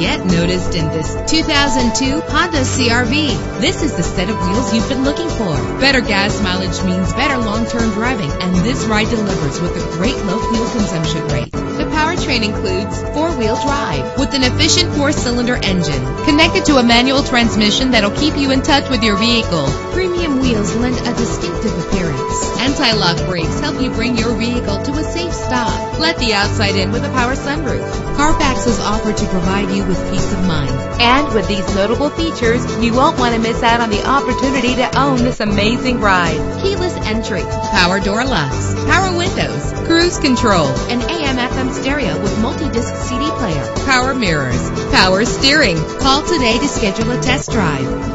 get noticed in this 2002 Honda CRV. This is the set of wheels you've been looking for. Better gas mileage means better long-term driving, and this ride delivers with a great low fuel consumption rate. The powertrain includes four-wheel drive with an efficient four-cylinder engine connected to a manual transmission that'll keep you in touch with your vehicle. Premium wheels lend a distinctive appearance. Anti-lock brakes help you bring your vehicle to a safe stop. Let the outside in with a power sunroof. Carfax is offered to provide you with peace of mind. And with these notable features, you won't want to miss out on the opportunity to own this amazing ride. Keyless entry, power door locks, power windows, cruise control, an AM FM stereo with multi-disc CD player, power mirrors, power steering. Call today to schedule a test drive.